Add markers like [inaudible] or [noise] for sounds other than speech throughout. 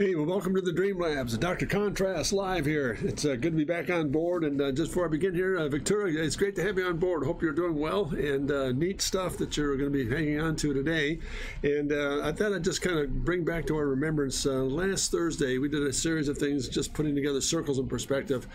Hey, well, welcome to the Dream Labs. Dr. Contrast live here. It's uh, good to be back on board. And uh, just before I begin here, uh, Victoria, it's great to have you on board. Hope you're doing well and uh, neat stuff that you're going to be hanging on to today. And uh, I thought I'd just kind of bring back to our remembrance uh, last Thursday, we did a series of things just putting together circles in perspective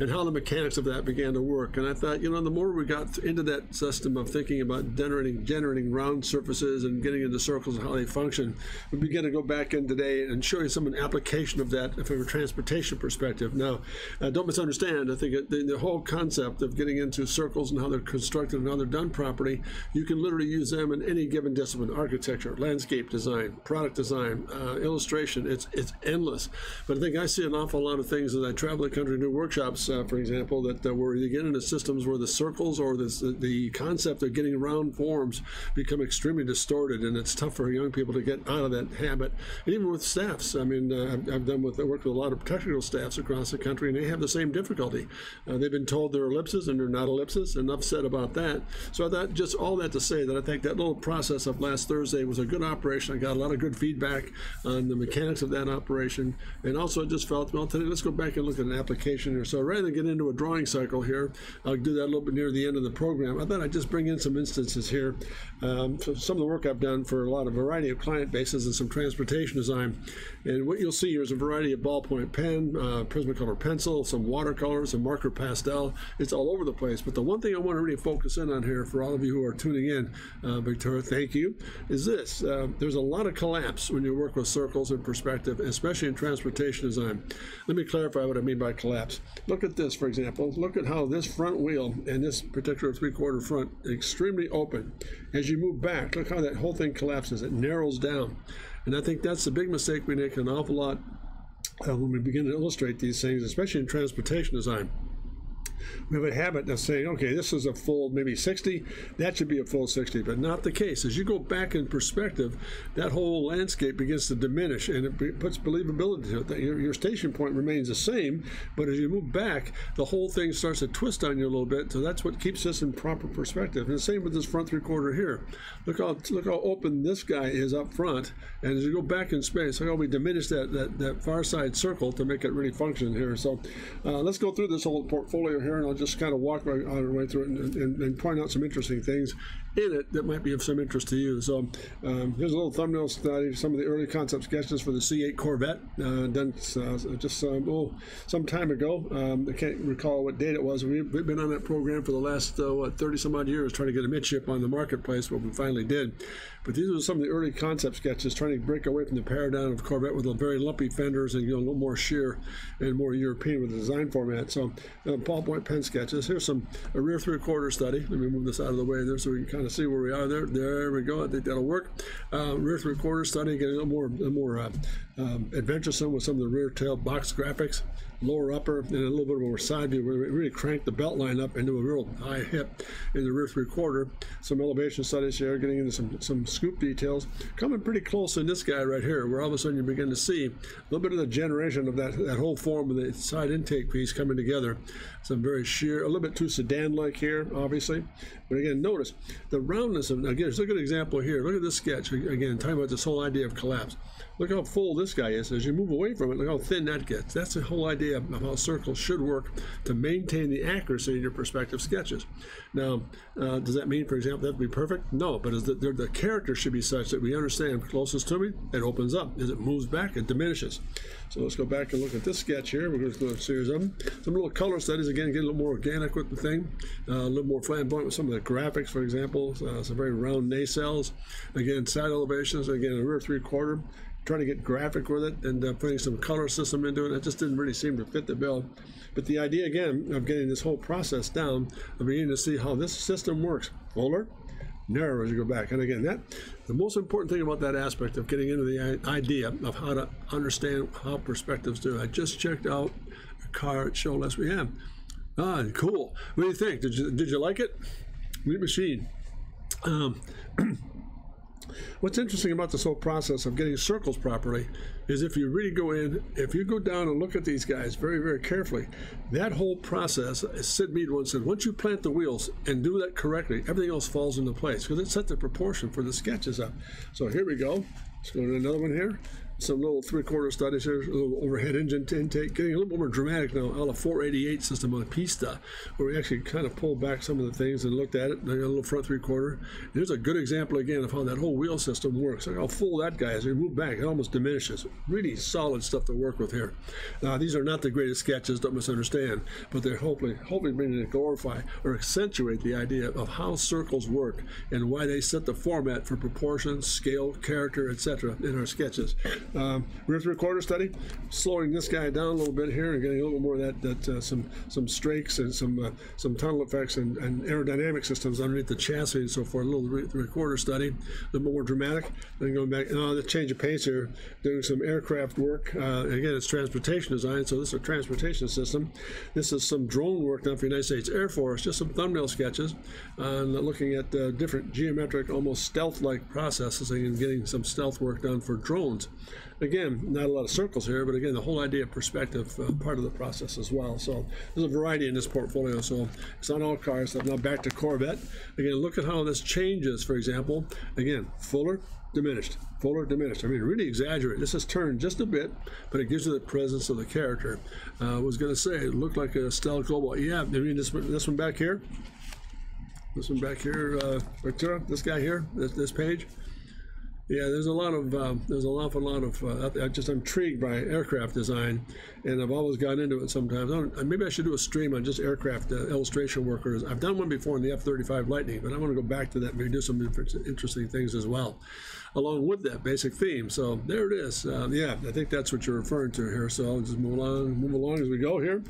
and how the mechanics of that began to work. And I thought, you know, the more we got into that system of thinking about generating, generating round surfaces and getting into circles and how they function, we begin to go back in today and show you some an application of that from a transportation perspective. Now, uh, don't misunderstand. I think the, the, whole concept of getting into circles and how they're constructed and how they're done properly, you can literally use them in any given discipline: architecture, landscape design, product design, uh, illustration. It's it's endless. But I think I see an awful lot of things as I travel the country do workshops, uh, for example, that uh, where you get into systems where the circles or the the concept of getting round forms become extremely distorted, and it's tough for young people to get out of that habit. And even with staffs, I mean, uh, I've, I've, done with I worked with a lot of technical staffs across the country, and they have the same difficulty. Uh, they've been told they're ellipses, and they're not ellipses. Enough said about that. So I thought just all that to say that I think that little process of last Thursday was a good operation. I got a lot of good feedback on the mechanics of that operation, and also I just felt well today. Let's go back and look at an application here. So rather than get into a drawing cycle here, I'll do that a little bit near the end of the program. I thought I'd just bring in some instances here. Um, some of the work I've done for a lot of variety of client bases and some transportation design, and what you'll see here is a variety of ballpoint pen, uh, Prismacolor pencil, some watercolors, some marker pastel. It's all over the place. But the one thing I want to really focus in on here for all of you who are tuning in, uh, Victoria, thank you, is this. Uh, there's a lot of collapse when you work with circles and perspective, especially in transportation design. Let me clarify what I mean by collapse. Look at this, for example. Look at how this front wheel and this particular three-quarter front extremely open. As you move back, look how that whole thing collapses. It narrows down. And I think that's the big mistake we make an awful lot uh, when we begin to illustrate these things, especially in transportation design we have a habit of saying, okay, this is a full maybe 60, that should be a full 60, but not the case. As you go back in perspective, that whole landscape begins to diminish and it puts believability to it. That your, your station point remains the same, but as you move back, the whole thing starts to twist on you a little bit. So that's what keeps this in proper perspective. And the same with this front three quarter here. Look how look how open this guy is up front, and as you go back in space, look how we diminish that that, that far side circle to make it really function here. So uh, let's go through this whole portfolio here, and I'll just kind of walk our uh, way through it and, and, and, point out some interesting things in it that might be of some interest to you. So um, here's a little thumbnail study, of some of the early concept sketches for the C8 Corvette, uh, done uh, just um, oh, some time ago. Um, I can't recall what date it was. We've, been on that program for the last, uh, what, 30 some odd years trying to get a midship on the marketplace, but we finally did. But these are some of the early concept sketches trying to break away from the paradigm of Corvette with a very lumpy fenders and you know, a little more sheer and more European with the design format. So uh, ballpoint pen sketches. Here's some a rear three quarter study. Let me move this out of the way there so we can kind of see where we are there. There we go. I think that'll work. Uh, rear three quarter study, getting a little more, a more uh, um, adventuresome with some of the rear tail box graphics lower upper and a little bit more side view. where We really cranked the belt line up into a real high hip in the rear three quarter. Some elevation studies here, getting into some, some scoop details. Coming pretty close in this guy right here, where all of a sudden you begin to see a little bit of the generation of that, that whole form of the side intake piece coming together. Some very sheer, a little bit too sedan-like here, obviously. But again, notice the roundness of, again, look at an example here. Look at this sketch. Again, talking about this whole idea of collapse. Look how full this guy is. As you move away from it, look how thin that gets. That's the whole idea of how circles should work to maintain the accuracy in your perspective sketches. Now, uh, does that mean, for example, that to be perfect? No, but the, the character should be such that we understand closest to me, it opens up. As it moves back, it diminishes. So let's go back and look at this sketch here. We're going to do a series of them. Some little color studies, again, get a little more organic with the thing, uh, a little more flamboyant with some of the graphics, for example. Uh, some very round nacelles. Again, side elevations, again, a rear three quarter trying to get graphic with it and uh, putting some color system into it. It just didn't really seem to fit the bill. But the idea again of getting this whole process down, of beginning to see how this system works. Fuller, narrower as you go back. And again, that the most important thing about that aspect of getting into the idea of how to understand how perspectives do. I just checked out a car at Show Less We Have. Ah, cool. What do you think? Did you did you like it? Neat machine. Um, [clears throat] What's interesting about this whole process of getting circles properly is if you really go in, if you go down and look at these guys very, very carefully, that whole process, as Syd Mead once said, once you plant the wheels and do that correctly, everything else falls into place because it set the proportion for the sketches up. So here we go. Let's go to another one here. Some little three-quarter studies here, a little overhead engine intake, getting a little more dramatic now, on a 488 system on Pista, where we actually kind of pulled back some of the things and looked at it. I got a little front three-quarter. Here's a good example again of how that whole wheel system works. Look how full that guy is. You move back, it almost diminishes. Really solid stuff to work with here. Now, these are not the greatest sketches, don't misunderstand, but they're hopefully, hopefully beginning to glorify or accentuate the idea of how circles work and why they set the format for proportions, scale, character, etc. in our sketches. Um, rear three-quarter study, slowing this guy down a little bit here and getting a little more of that, that uh, some some strakes and some uh, some tunnel effects and, and, aerodynamic systems underneath the chassis and so forth. A little rear three-quarter study, a little more dramatic. Then going back, oh, the change of pace here, doing some aircraft work. Uh, again, it's transportation design, so this is a transportation system. This is some drone work done for the United States Air Force, just some thumbnail sketches, and looking at uh, different geometric, almost stealth-like processes and getting some stealth work done for drones. Again, not a lot of circles here, but again, the whole idea of perspective uh, part of the process as well. So there's a variety in this portfolio. So it's not all cars. So now back to Corvette. Again, look at how this changes. For example, again, fuller, diminished, fuller, diminished. I mean, really exaggerate. This has turned just a bit, but it gives you the presence of the character. Uh, I was going to say, it looked like a Stella Global. Yeah, I mean, this, this one back here, this one back here, uh, this guy here, this, this page. Yeah, there's a lot of um, there's an awful lot of uh, I'm just intrigued by aircraft design, and I've always gotten into it. Sometimes I maybe I should do a stream on just aircraft uh, illustration workers. I've done one before in the F-35 Lightning, but I want to go back to that maybe do some interesting things as well along with that basic theme. So there it is. Uh, yeah, I think that's what you're referring to here. So I'll just move along, move along as we go here.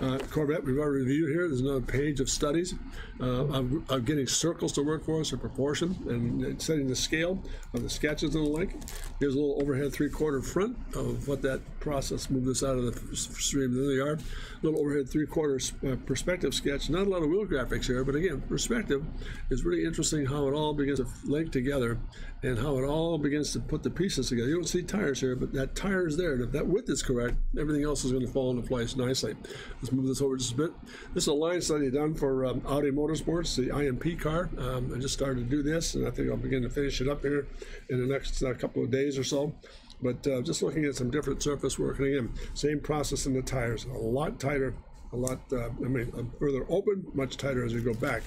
Uh, Corvette, we've already reviewed here. There's another page of studies uh, of, getting circles to work for us in proportion and setting the scale of the sketches and the like. Here's a little overhead three-quarter front of what that process moved us out of the stream in the yard. A little overhead three-quarter uh, perspective sketch. Not a lot of wheel graphics here, but again, perspective is really interesting how it all begins to link together and how it all begins to put the pieces together. You don't see tires here, but that tire is there. And if that width is correct, everything else is going to fall into place nicely. Let's move this over just a bit. This is a line study done for um, Audi Motorsports, the LMP car. Um, I just started to do this, and I think I'll begin to finish it up here in the next uh, couple of days or so. But uh, just looking at some different surface work, and again, same process in the tires, a lot tighter, a lot, uh, I mean, uh, further open, much tighter as we go back.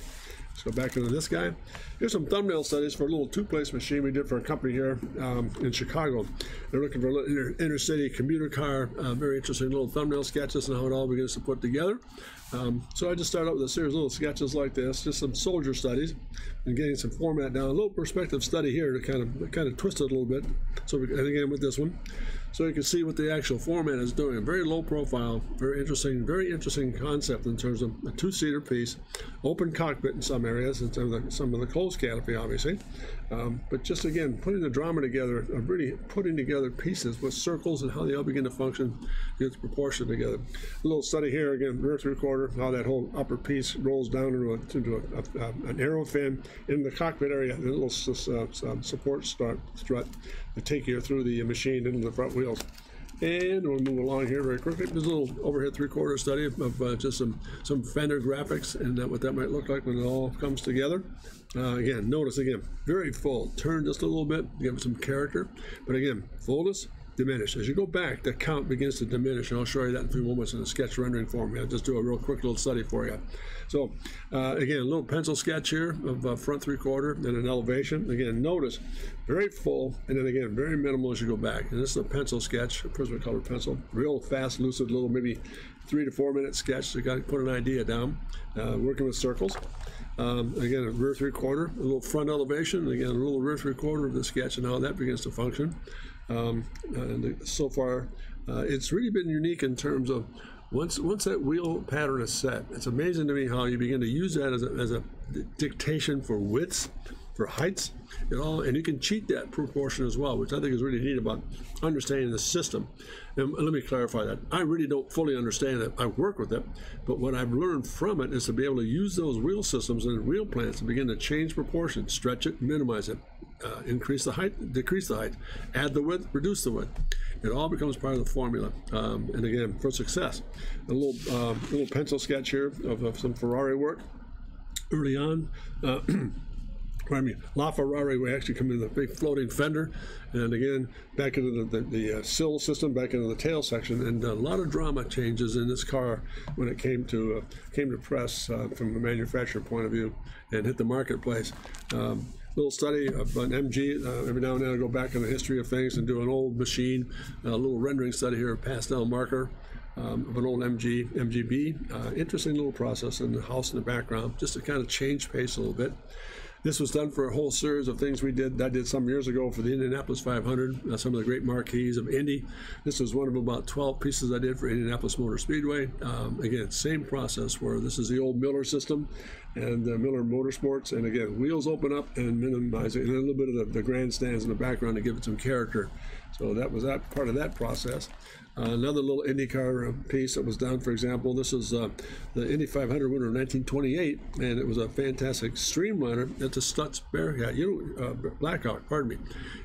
Let's go back into this guy. Here's some thumbnail studies for a little two-place machine we did for a company here um, in Chicago. They're looking for inner, inner city commuter car. Uh, very interesting little thumbnail sketches and how it all begins to put together. Um, so I just started out with a series of little sketches like this, just some soldier studies, and getting some format down. A little perspective study here to kind of kind of twist it a little bit. So we, and again with this one, so you can see what the actual format is doing. Very low profile, very interesting, very interesting concept in terms of a two-seater piece, open cockpit in some areas, in terms of some of the closed canopy, obviously. Um, but just again, putting the drama together, of really putting together pieces with circles and how they all begin to function, gets proportion together. A little study here again, rear three quarter, how that whole upper piece rolls down into, a, into a, a, an aero fin in the cockpit area, a little uh, support strut, strut to take you through the machine into the front wheels. And we'll move along here very quickly. There's a little overhead three-quarter study of uh, just some, some fender graphics and what that might look like when it all comes together. Uh, again, notice again, very full. Turn just a little bit, give it some character. But again, fullness, diminish. As you go back, the count begins to diminish, and I'll show you that in a few moments in the sketch rendering form. I'll just do a real quick little study for you. So, uh, again, a little pencil sketch here of uh, front three quarter and an elevation. Again, notice very full, and then again, very minimal as you go back. And this is a pencil sketch, a Prismacolor pencil, real fast, lucid, little maybe three to four minute sketch. So you got to put an idea down, uh, working with circles. Um, again, a rear three quarter, a little front elevation, again, a little rear three quarter of the sketch and how that begins to function. Um, and so far, uh, it's really been unique in terms of once once that wheel pattern is set. It's amazing to me how you begin to use that as a, as a dictation for widths, for heights, and all, and you can cheat that proportion as well, which I think is really neat about understanding the system. And let me clarify that. I really don't fully understand it. I work with it, but what I've learned from it is to be able to use those real systems and real plants to begin to change proportion, stretch it, minimize it, uh, increase the height, decrease the height, add the width, reduce the width. It all becomes part of the formula. Um, and again, for success, a little uh, little pencil sketch here of, of, some Ferrari work early on. Uh, [clears throat] I mean, LaFerrari, we actually come in the big floating fender, and again, back into the, the, the uh, sill system, back into the tail section, and a lot of drama changes in this car when it came to uh, came to press uh, from a manufacturer point of view and hit the marketplace. Um, little study of an MG. Uh, every now and then I go back in the history of things and do an old machine, a little rendering study here, of pastel marker. Um, of an old MG, MGB. Uh, interesting little process in the house in the background, just to kind of change pace a little bit. This was done for a whole series of things we did. I did some years ago for the Indianapolis 500, uh, some of the great marquees of Indy. This was one of about 12 pieces I did for Indianapolis Motor Speedway. Um, again, same process where this is the old Miller system and uh, Miller Motorsports. And again, wheels open up and minimize it, and a little bit of the, the grandstands in the background to give it some character. So that was that part of that process. Another little IndyCar uh, piece that was done, for example, this is uh, the Indy 500 winner of 1928, and it was a fantastic streamliner. It's a Stutz Bearcat, you know, uh, Blackhawk, pardon me.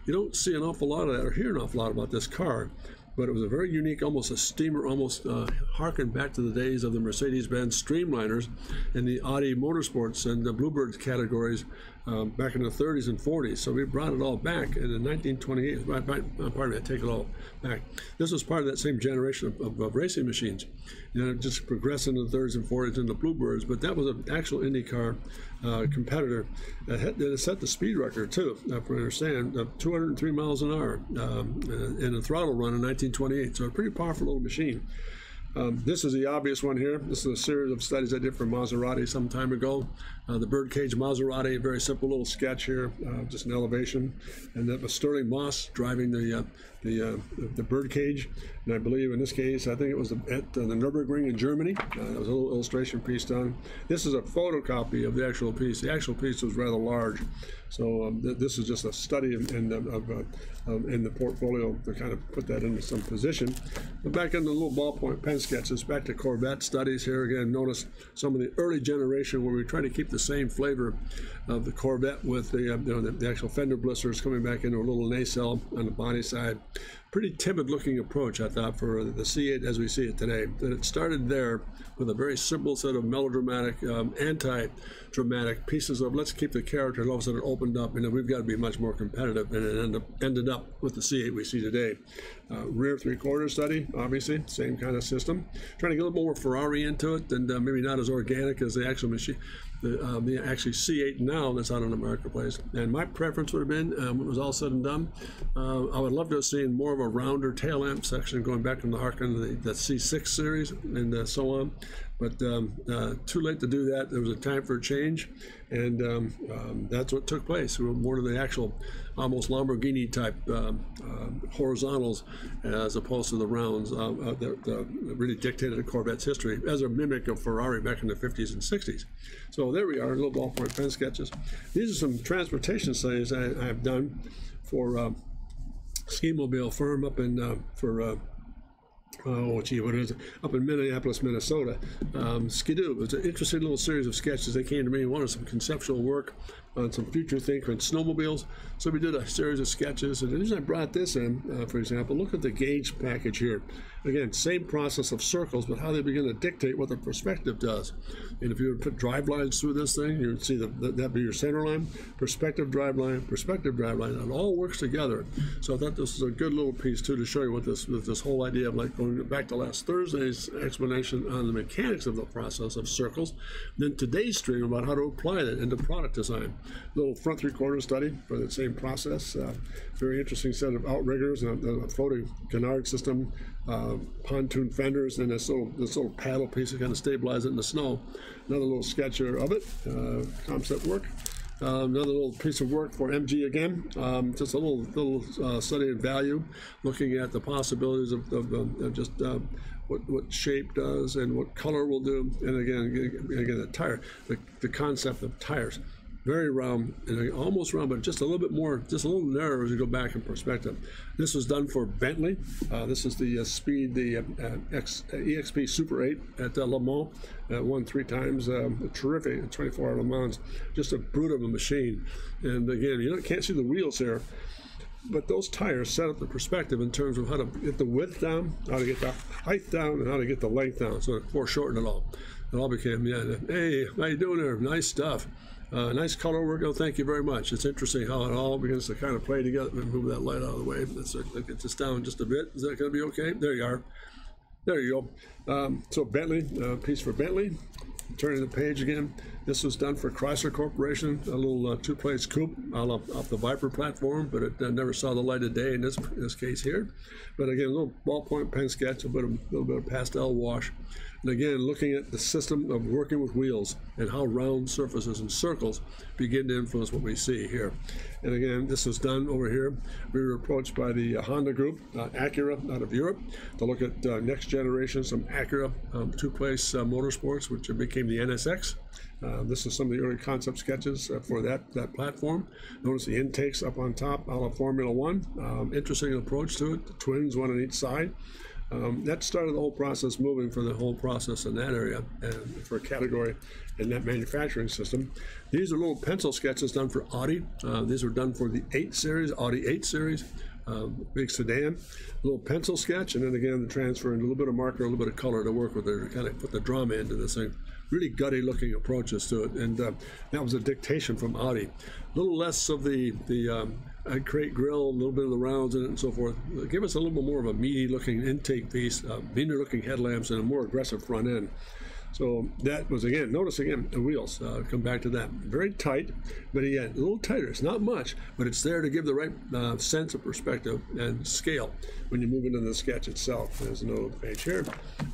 You don't see an awful lot of that or hear an awful lot about this car but it was a very unique, almost a steamer, almost uh, harkened back to the days of the Mercedes-Benz Streamliners and the Audi Motorsports and the Bluebird categories um, back in the 30s and 40s. So we brought it all back. And in 1928, right, pardon me, I take it all back. This was part of that same generation of, of, of racing machines. You know, just progressing in the 30s and 40s into Bluebirds. But that was an actual IndyCar uh, competitor that, had, that set the speed record too, if I understand, uh, 203 miles an hour um, in a throttle run in 1928. So a pretty powerful little machine. Um, this is the obvious one here. This is a series of studies I did for Maserati some time ago. Uh, the birdcage Maserati, a very simple little sketch here, uh, just an elevation. And that was Stirling Moss driving the uh, the, uh, the birdcage. And I believe in this case, I think it was at uh, the Nürburgring in Germany. Uh, that was a little illustration piece done. This is a photocopy of the actual piece. The actual piece was rather large. So um, th this is just a study in, in, of, in the portfolio to kind of put that into some position. But back in the little ballpoint pen sketches, back to Corvette studies here again. Notice some of the early generation where we try to keep the same flavor of the Corvette with the, uh, you know, the, the, actual fender blisters coming back into a little nacelle on the body side. Pretty timid looking approach, I thought, for the C8 as we see it today. That it started there with a very simple set of melodramatic, um, anti-dramatic pieces of let's keep the character, and all of a sudden it opened up, and we've got to be much more competitive, and it ended up, ended up with the C8 we see today. Uh, rear three-quarter study, obviously, same kind of system. Trying to get a little more Ferrari into it, and uh, maybe not as organic as the actual machine um, actually C8 now that's out on the marketplace. And my preference would have been, um, when it was all said and done, uh, I would love to have seen more of a rounder tail lamp section going back from the Harken, the, the C6 series, and uh, so on. But um, uh, too late to do that. There was a time for a change, and um, um, that's what took place. We were more to the actual, almost Lamborghini type uh, horizontals, as opposed to the rounds uh, uh, that really dictated the Corvette's history as a mimic of Ferrari back in the 50s and 60s. So there we are, a little ballpoint pen sketches. These are some transportation studies I, I have done for uh, ski mobile firm up in uh, for uh, oh gee, what is it? Up in Minneapolis, Minnesota. Um, Ski-Doo. It's an interesting little series of sketches. They came to me. and wanted some conceptual work on some future thinking snowmobiles. So we did a series of sketches. And the reason I brought this in, uh, for example, look at the gauge package here. Again, same process of circles, but how they begin to dictate what the perspective does. And if you put drive lines through this thing, you would see that that'd be your center line, perspective drive line, perspective drive line. It all works together. So I thought this was a good little piece too to show you what this this whole idea of like going back to last Thursday's explanation on the mechanics of the process of circles, then today's stream about how to apply that into product design. Little front three quarter study for the same process. Uh, very interesting set of outriggers and a, a floating canard system uh, pontoon fenders and this little this little paddle piece to kind of stabilize it in the snow. Another little sketch of it, uh, concept work. Uh, another little piece of work for MG again, um, just a little little uh, study of value, looking at the possibilities of, of, of just uh, what, what shape does and what color will do, and again, again the tire, the, the concept of tires very round, and almost round, but just a little bit more, just a little narrower as you go back in perspective. This was done for Bentley. Uh, this is the uh, speed, the uh, X, EXP Super 8 at Le Mans. won three times. Um, terrific 24 hour Le Mans. Just a brute of a machine. And again, you can't see the wheels here but those tires set up the perspective in terms of how to get the width down, how to get the height down, and how to get the length down. So it foreshortened it all. It all became, yeah, hey, how you doing there? Nice stuff. Uh, nice color work. Oh, thank you very much. It's interesting how it all begins to kind of play together. Move that light out of the way. Let's get this down just a bit. Is that going to be okay? There you are. There you go. Um, so Bentley, uh, piece for Bentley. Turning the page again. This was done for Chrysler Corporation, a little uh, two-place coupe off the Viper platform, but it uh, never saw the light of day in this, this case here. But again, a little ballpoint pen sketch, a, bit of, a little bit of pastel wash. And again, looking at the system of working with wheels and how round surfaces and circles begin to influence what we see here. And again, this was done over here. We were approached by the Honda Group, uh, Acura out of Europe, to look at uh, next generation, some Acura um, two-place uh, motorsports, which became the NSX. Uh, this is some of the early concept sketches uh, for that, that platform. Notice the intakes up on top, out of Formula One. Um, interesting approach to it. The twins, one on each side. Um, that started the whole process moving for the whole process in that area and for a category in that manufacturing system. These are little pencil sketches done for Audi. Uh, these were done for the 8 Series, Audi 8 Series, um, big sedan. A little pencil sketch, and then again, the transfer and a little bit of marker, a little bit of color to work with there to kind of put the drama into this thing really gutty looking approaches to it. And uh, that was a dictation from Audi. A little less of the, the um, crate grill, a little bit of the rounds in it and so forth. Give us a little bit more of a meaty looking intake piece, uh, meaner looking headlamps, and a more aggressive front end. So that was again, notice again the wheels, uh, come back to that. Very tight, but again, a little tighter. It's not much, but it's there to give the right uh, sense of perspective and scale when you move into the sketch itself. There's another page here.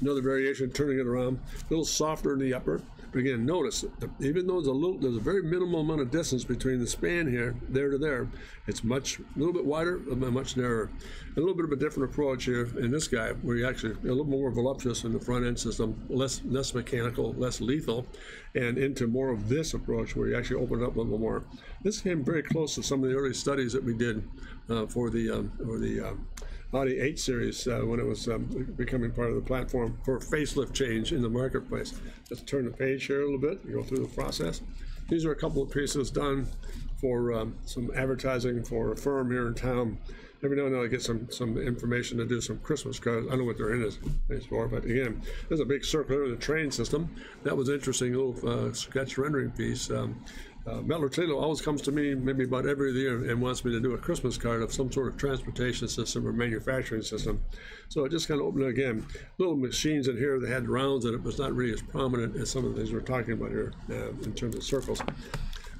Another variation, turning it around. A little softer in the upper, but again, notice even though there's a little, there's a very minimal amount of distance between the span here, there to there, it's much, a little bit wider, much narrower. A little bit of a different approach here in this guy, where you actually a little more voluptuous in the front end system, less less mechanical, less lethal, and into more of this approach where you actually open it up a little more. This came very close to some of the early studies that we did uh, for the um, for the um, Audi 8 Series uh, when it was um, becoming part of the platform for facelift change in the marketplace. Let's turn the page here a little bit and go through the process. These are a couple of pieces done for um, some advertising for a firm here in town. Every now and then I get some some information to do some Christmas cards. I don't know what they're in is for, but again, there's a big circular the train system. That was interesting little uh, sketch rendering piece. Um, uh, Mettler always comes to me maybe about every year and wants me to do a Christmas card of some sort of transportation system or manufacturing system. So I just kind of opened it again. Little machines in here that had rounds in it, it's not really as prominent as some of the things we're talking about here uh, in terms of circles.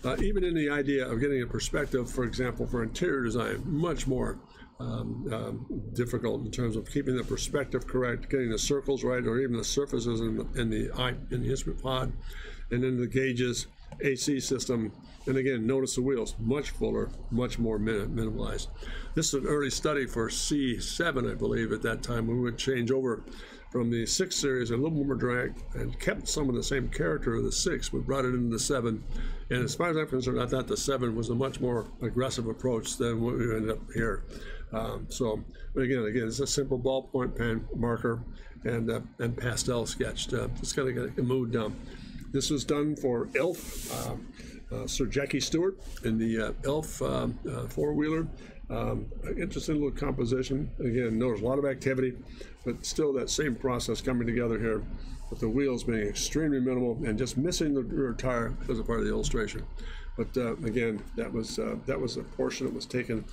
Uh, even in the idea of getting a perspective, for example, for interior design, much more um, um, difficult in terms of keeping the perspective correct, getting the circles right, or even the surfaces in the in the, eye, in the instrument pod, and then the gauges AC system. And again, notice the wheels, much fuller, much more minimalized. This is an early study for C7, I believe, at that time. We would change over from the 6 series, a little more drag, and kept some of the same character of the 6. We brought it into the 7. And as far as I'm concerned, I thought the 7 was a much more aggressive approach than what we ended up here. Um, so, but again, again, it's a simple ballpoint pen marker and uh, and pastel sketched. Uh, just kind of get a mood down. This was done for Elf, uh, uh, Sir Jackie Stewart in the uh, Elf um, uh, four wheeler. Um, interesting little composition. Again, notice a lot of activity, but still that same process coming together here with the wheels being extremely minimal and just missing the rear tire as a part of the illustration. But uh, again, that was uh, that was a portion that was taken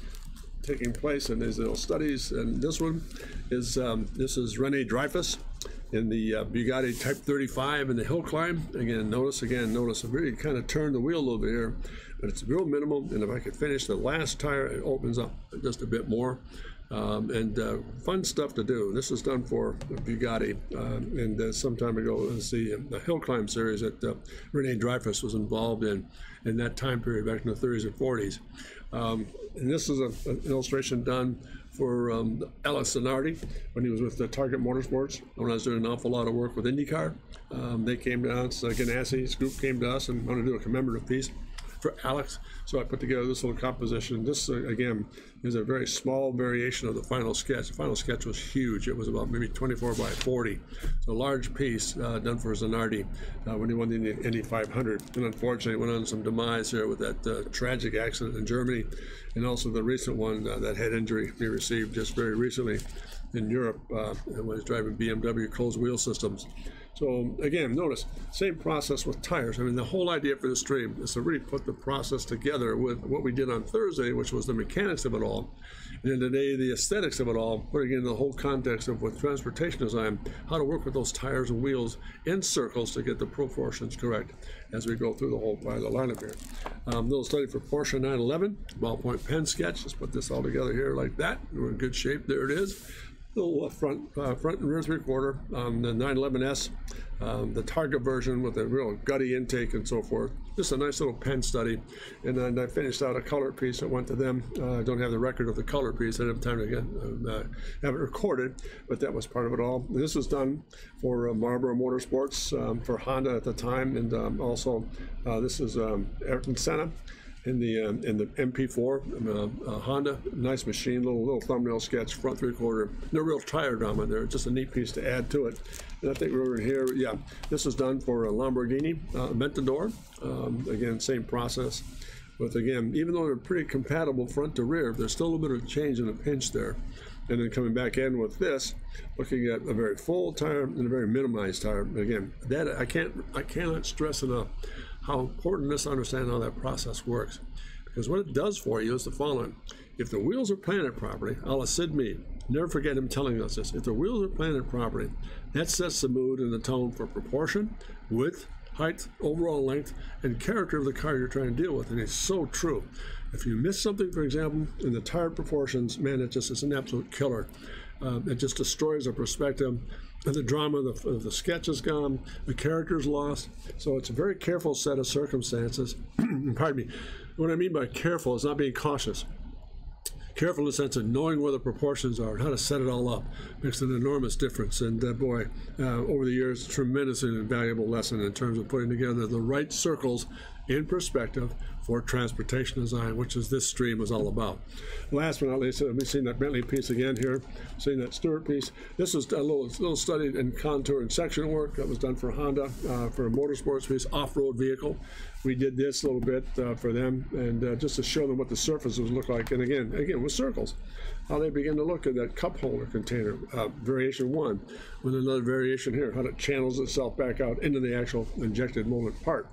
taking place in these little studies. And this one is um, this is Rene Dreyfus in the uh, Bugatti Type 35 in the hill climb. Again, notice again, notice I really kind of turned the wheel over here, but it's real minimal. And if I could finish the last tire, it opens up just a bit more. Um, and uh, fun stuff to do. This is done for Bugatti, uh, and uh, some time ago, was the, the hill climb series that uh, Rene Dreyfus was involved in in that time period back in the 30s and 40s. Um, and this is a, an illustration done for um, Alex Zanardi when he was with the Target Motorsports. When I was doing an awful lot of work with IndyCar, um, they came to us, uh, Ganassi group came to us and wanted to do a commemorative piece for Alex. So I put together this little composition. This, uh, again, is a very small variation of the final sketch. The final sketch was huge. It was about maybe 24 by 40. It's a large piece uh, done for Zanardi uh, when he won the Indy 500. And unfortunately, went on some demise here with that uh, tragic accident in Germany and also the recent one, that head injury he received just very recently in Europe when he was driving BMW closed wheel systems. So again, notice same process with tires. I mean, the whole idea for the stream is to really put the process together with what we did on Thursday, which was the mechanics of it all, and then today the aesthetics of it all, putting in the whole context of with transportation design, how to work with those tires and wheels in circles to get the proportions correct as we go through the whole part of the lineup here. Um, little study for Porsche 911, ballpoint pen sketch. Let's put this all together here like that. We're in good shape. There it is little front uh, front and rear three quarter on the 911S, um, the Targa version with a real gutty intake and so forth. Just a nice little pen study. And then I finished out a color piece that went to them. Uh, I don't have the record of the color piece. I didn't have time to get, uh, have it recorded, but that was part of it all. This was done for uh, Marlboro Motorsports um, for Honda at the time, and um, also uh, this is um, Ayrton Senna in the um, in the MP4 uh, uh, Honda. Nice machine, little little thumbnail sketch, front three quarter. No real tire drama there. Just a neat piece to add to it. And I think we are here. Yeah, this was done for a Lamborghini uh, Aventador. Um, again, same process. With again, even though they're pretty compatible front to rear, there's still a little bit of change in the pinch there. And then coming back in with this, looking at a very full tire and a very minimized tire. Again, that I can't I cannot stress enough how important it is to understand how that process works. Because what it does for you is the following. If the wheels are planted properly, a la Syd Mead, never forget him telling us this. If the wheels are planted properly, that sets the mood and the tone for proportion, width, height, overall length, and character of the car you're trying to deal with. And it's so true. If you miss something, for example, in the tire proportions, man, it just is an absolute killer. Uh, it just destroys our perspective the drama of the, of the sketch is gone, the character's lost. So it's a very careful set of circumstances. [clears throat] Pardon me. What I mean by careful is not being cautious. Careful in the sense of knowing where the proportions are and how to set it all up makes an enormous difference. And uh, boy, uh, over the years, tremendous and invaluable lesson in terms of putting together the right circles in perspective for transportation design, which is this stream is all about. Last but not least, we've seen that Bentley piece again here, seeing that Stewart piece. This was a little, little study in contour and section work that was done for Honda uh, for a motorsports piece, off-road vehicle. We did this a little bit uh, for them, and uh, just to show them what the surfaces look like. And again, again with circles, how they begin to look at that cup holder container, uh, variation one, with another variation here, how it channels itself back out into the actual injected molded part.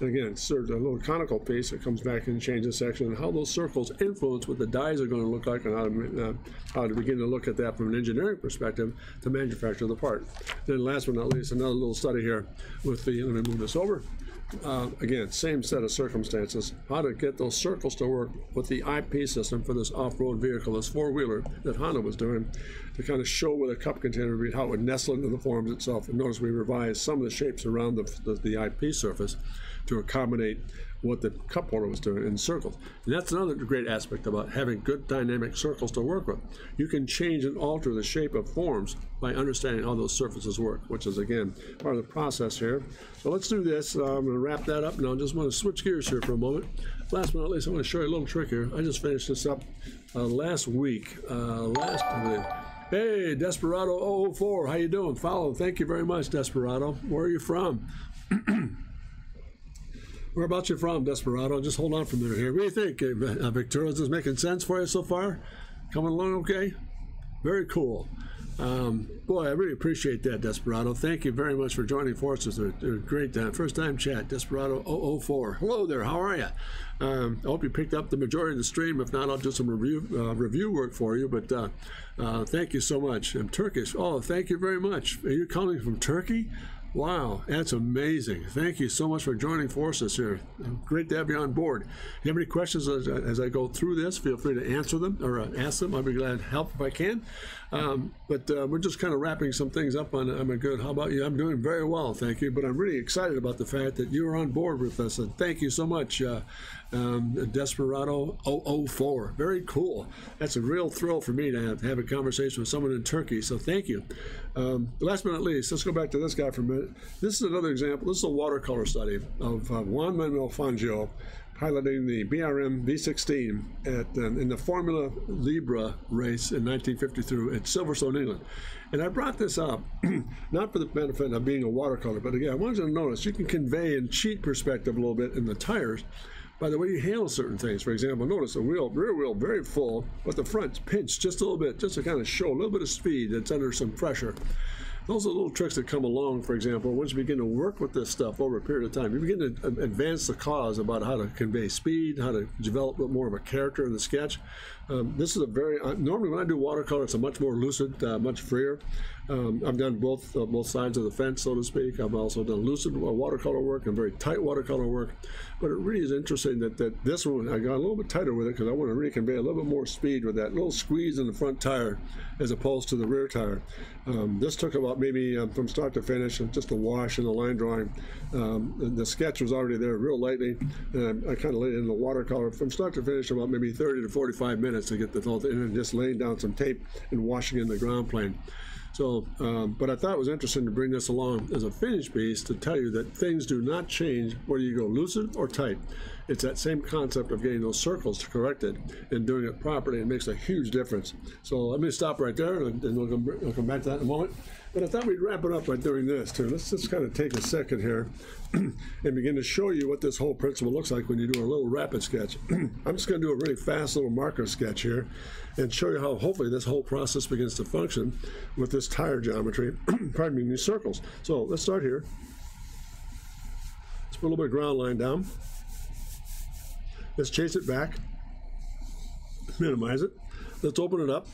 And again, it's a little conical piece that comes back and changes section, and how those circles influence what the dies are going to look like, and how to, uh, how to begin to look at that from an engineering perspective to manufacture the part. Then, last but not least, another little study here with the. Let me move this over. Uh, again, same set of circumstances. How to get those circles to work with the IP system for this off-road vehicle, this four-wheeler that Honda was doing, to kind of show where the cup container would be, how it would nestle into the forms itself. And notice we revised some of the shapes around the, the, the IP surface to accommodate what the cup holder was doing in circles. And that's another great aspect about having good dynamic circles to work with. You can change and alter the shape of forms by understanding how those surfaces work, which is again part of the process here. So let's do this. Uh, I'm going to wrap that up now. I just want to switch gears here for a moment. Last but not least, I want to show you a little trick here. I just finished this up uh, last week. Uh, last Hey, Desperado 004, how you doing? Follow. Thank you very much, Desperado. Where are you from? Where about you from, Desperado? Just hold on a minute here. What do you think, uh, Victoria? Is this making sense for you so far? Coming along okay? Very cool. Um, boy, I really appreciate that, Desperado. Thank you very much for joining forces. They're, they're great time. First time chat, Desperado 004. Hello there, how are you? Um, I hope you picked up the majority of the stream. If not, I'll do some review uh, review work for you. But uh, uh, thank you so much. I'm Turkish. Oh, thank you very much. Are you calling from Turkey? Wow, that's amazing. Thank you so much for joining forces here. Great to have you on board. If you have any questions as, as I go through this, feel free to answer them or uh, ask them. I'll be glad to help if I can. Um, but uh, we're just kind of wrapping some things up on I'm a good. How about you? I'm doing very well, thank you. But I'm really excited about the fact that you are on board with us. And thank you so much, uh, um, Desperado 004. Very cool. That's a real thrill for me to have, have a conversation with someone in Turkey. So thank you. Um, last but not least, let's go back to this guy for a minute. This is another example. This is a watercolor study of uh, Juan Manuel Fangio piloting the BRM V16 at, um, in the Formula Libre race in 1953 at Silverstone, England. And I brought this up [clears throat] not for the benefit of being a watercolor, but again, I wanted you to notice you can convey and cheat perspective a little bit in the tires by the way you handle certain things. For example, notice the wheel, rear wheel, very full, but the front's pinched just a little bit, just to kind of show a little bit of speed that's under some pressure. Those are little tricks that come along, for example, once you begin to work with this stuff over a period of time, you begin to advance the cause about how to convey speed, how to develop more of a character in the sketch. Um, this is a very, uh, normally when I do watercolor, it's a much more lucid, uh, much freer. Um, I've done both uh, both sides of the fence, so to speak. I've also done lucid watercolor work and very tight watercolor work. But it really is interesting that, that this one, I got a little bit tighter with it because I want to really convey a little bit more speed with that little squeeze in the front tire as opposed to the rear tire. Um, this took about maybe um, from start to finish, just a wash and the line drawing. Um, the sketch was already there real lightly, and I, I kind of laid in the watercolor from start to finish about maybe 30 to 45 minutes to get the whole thing, and just laying down some tape and washing in the ground plane. So, um, but I thought it was interesting to bring this along as a finished piece to tell you that things do not change whether you go lucid or tight. It's that same concept of getting those circles to correct it and doing it properly. It makes a huge difference. So let me stop right there and, come, we'll come back to that in a moment. But I thought we'd wrap it up by doing this too. Let's just kind of take a second here [clears throat] and begin to show you what this whole principle looks like when you do a little rapid sketch. [clears throat] I'm just going to do a really fast little marker sketch here and show you how hopefully this whole process begins to function with this tire geometry, [clears throat] pardon me, these circles. So let's start here. Let's put a little bit of ground line down. Let's chase it back, minimize it. Let's open it up.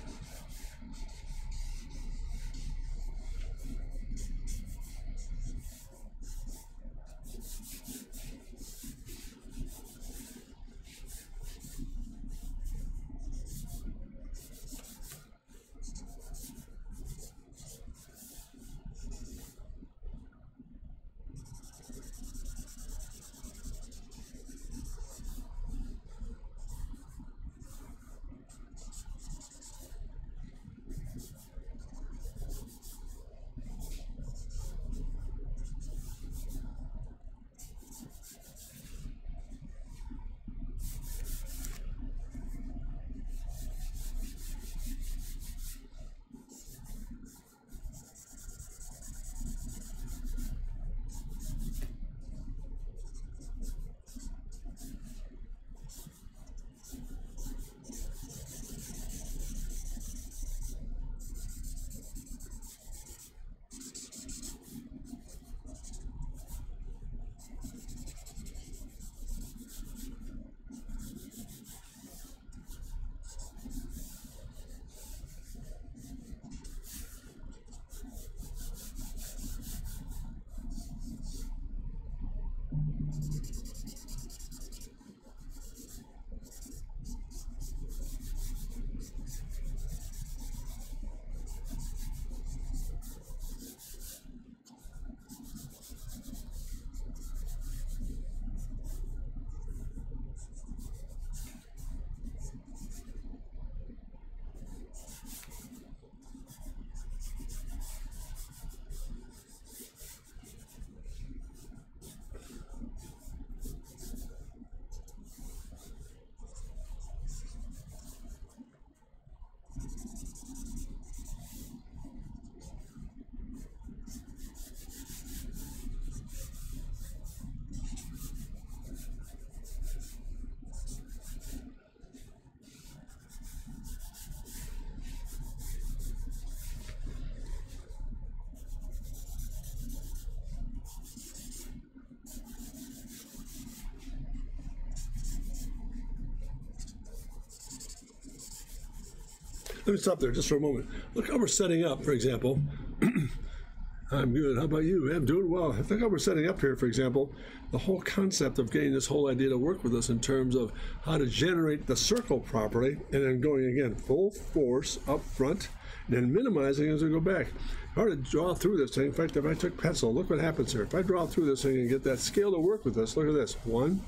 Let me stop there just for a moment. Look how we're setting up, for example. [clears throat] I'm good. How about you? I'm doing well. I think how we're setting up here, for example, the whole concept of getting this whole idea to work with us in terms of how to generate the circle properly and then going again full force up front and then minimizing as we go back. Hard to draw through this thing. In fact, if I took pencil, look what happens here. If I draw through this thing and get that scale to work with us, look at this. One,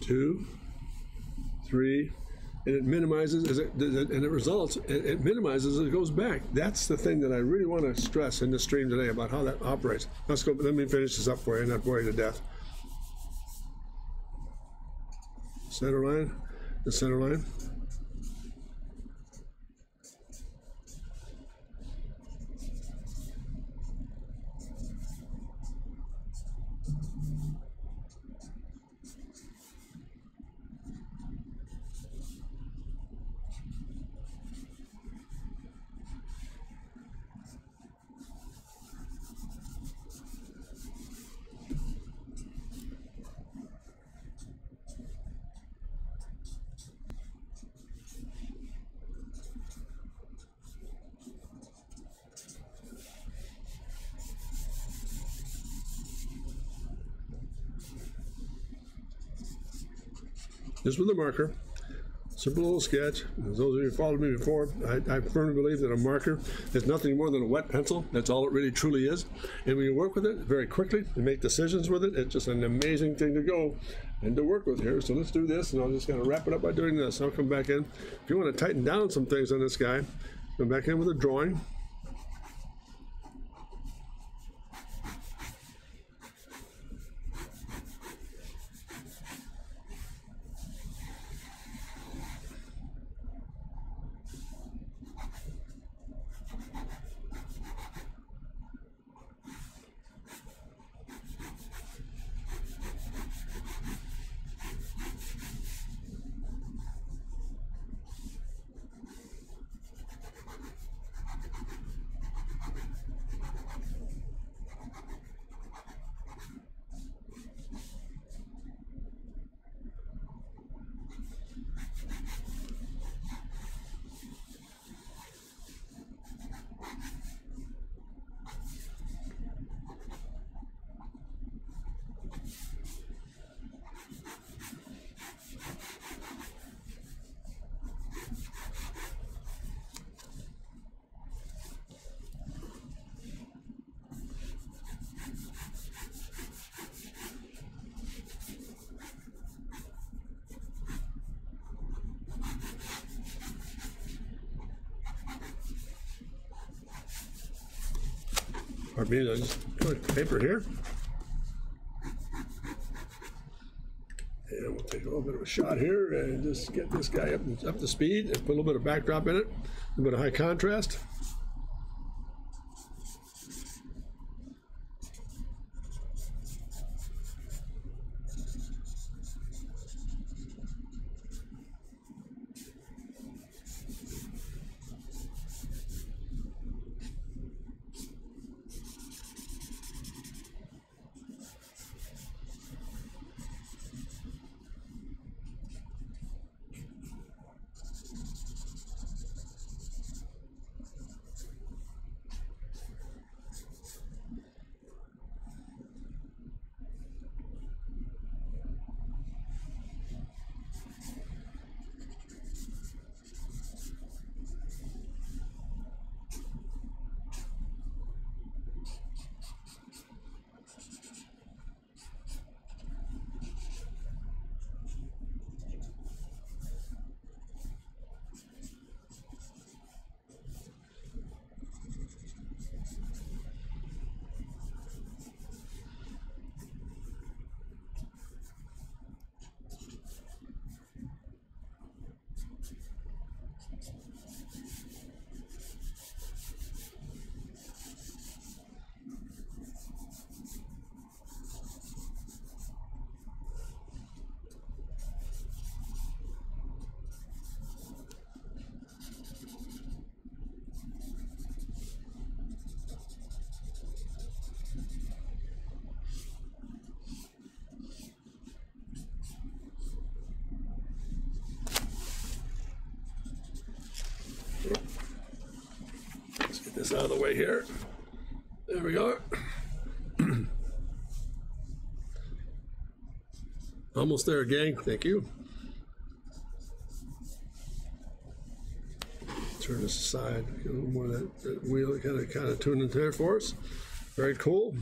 two, three, and it minimizes as it, and it results it, minimizes it goes back. That's the thing that i really want to stress in the stream today about how that operates. Let's go let me finish this up for you and not bore you to death. Center line the center line just with a marker. Simple little sketch. As those of you who followed me before, I, I, firmly believe that a marker is nothing more than a wet pencil. That's all it really truly is. And when you work with it very quickly and make decisions with it, it's just an amazing thing to go and to work with here. So let's do this, and I'll just kind of wrap it up by doing this. I'll come back in. If you want to tighten down some things on this guy, come back in with a drawing. Me, I just put paper here. And we'll take a little bit of a shot here and just get this guy up, up to speed and put a little bit of backdrop in it, a little bit of high contrast. This out of the way here. There we go. [clears throat] Almost there, gang. Thank you. Turn this aside. Get a little more of that, that wheel kind of kind of tuning there for us. Very cool.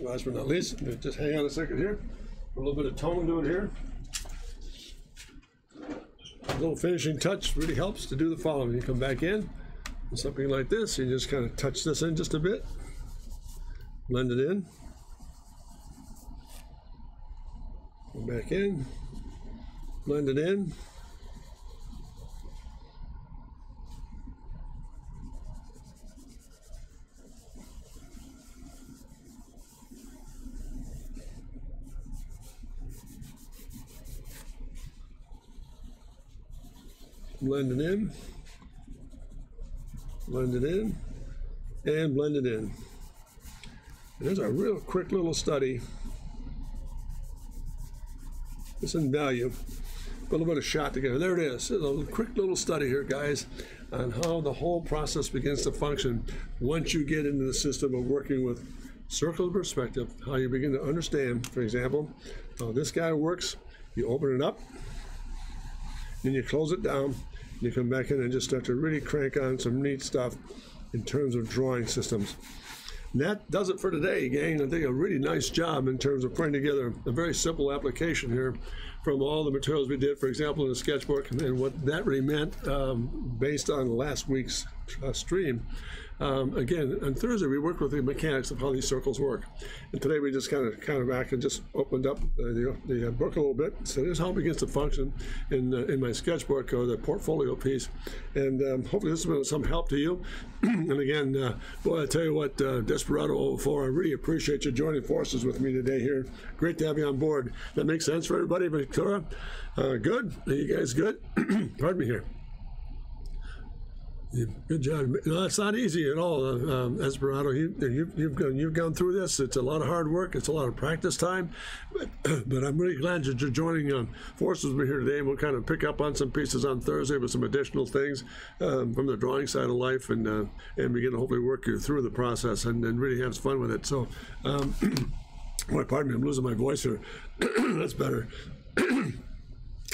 Last but not least, just hang on a second here. A little bit of tone to it here. A little finishing touch really helps to do the following. You come back in, something like this, you just kind of touch this in just a bit, blend it in. Come back in, blend it in. Blend it in, blend it in, and blend it in. There's a real quick little study. It's in value. A little bit of shot together. There it is. A quick little study here, guys, on how the whole process begins to function once you get into the system of working with circle of perspective, how you begin to understand, for example, how this guy works. You open it up, then you close it down, you come back in and just start to really crank on some neat stuff in terms of drawing systems. And that does it for today, gang. I think a really nice job in terms of putting together a very simple application here from all the materials we did, for example, in the sketchbook, and what that really meant um, based on last week's uh, stream. Um, again, on Thursday we worked with the mechanics of how these circles work, and today we just kind of kind of back and just opened up uh, the, the uh, book a little bit. So here's how it begins to function in uh, in my sketchbook or the portfolio piece, and um, hopefully this has been some help to you. [clears throat] and again, uh, boy, I tell you what, uh, Desperado 04, I really appreciate you joining forces with me today here. Great to have you on board. That makes sense for everybody, Victoria. Uh, good. Are you guys good? [clears throat] Pardon me here. Good job. No, it's not easy at all, uh, um, Esperanto. You, you, you've gone, you've gone through this. It's a lot of hard work. It's a lot of practice time. But, [clears throat] but I'm really glad that you're joining um, forces with me here today. We'll kind of pick up on some pieces on Thursday with some additional things um, from the drawing side of life, and uh, and begin to hopefully work you through the process and, and really have fun with it. So, um, [clears throat] boy, pardon me, I'm losing my voice here. [clears throat] That's better.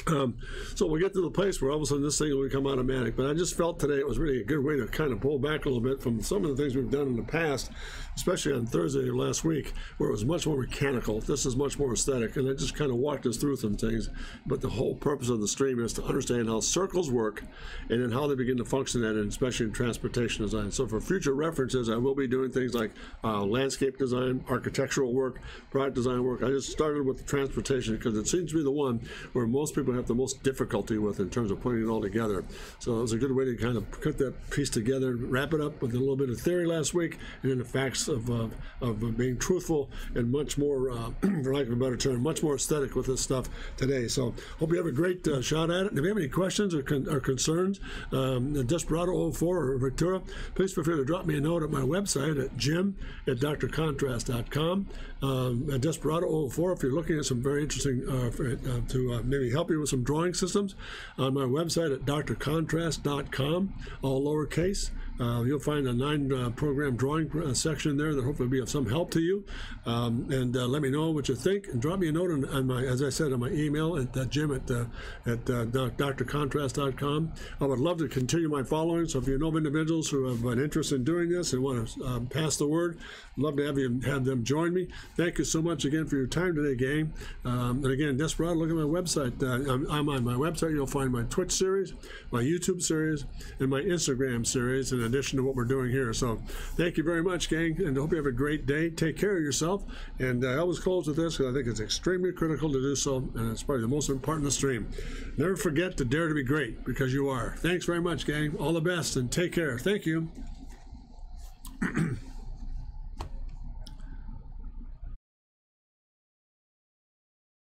Um, so we get to the place where all of a sudden this thing will become automatic. But I just felt today it was really a good way to kind of pull back a little bit from some of the things we've done in the past, especially on Thursday of last week, where it was much more mechanical. This is much more aesthetic. And I just kind of walked us through some things. But the whole purpose of the stream is to understand how circles work and then how they begin to function at it, especially in transportation design. So for future references, I will be doing things like uh, landscape design, architectural work, product design work. I just started with the transportation because it seems to be the one where most people have the most difficulty with in terms of putting it all together. So it was a good way to kind of put that piece together, wrap it up with a little bit of theory last week, and then the facts of uh, of being truthful and much more, uh, [clears throat] for lack of a better term, much more aesthetic with this stuff today. So hope you have a great uh, shot at it. If you have any questions or, con- or concerns, um, Desperado 04 or Victoria, please feel free to drop me a note at my website at jim at drcontrast.com. Um, Desperado 04, if you're looking at some very interesting uh, for, uh, to uh, maybe help you with some drawing systems on my website at drcontrast.com, all lowercase. Uh, you'll find a nine uh, program drawing uh, section there that hopefully will be of some help to you. Um, and let me know what you think and drop me a note on, on my, as I said, on my email at jim at, at drcontrast.com. I would love to continue my following. So if you know of individuals who have an interest in doing this and want to um, pass the word, love to have you have them join me. Thank you so much again for your time today, gang. Um, and again, Desperado, look at my website. I'm, I'm on my website. You'll find my Twitch series, my YouTube series, and my Instagram series. in addition to what we're doing here. So thank you very much, gang, and I hope you have a great day. Take care of yourself. And uh, I always close with this because I think it's extremely critical to do so, and it's probably the most important in the stream. Never forget to dare to be great because you are. Thanks very much, gang. All the best and take care. Thank you. [clears throat]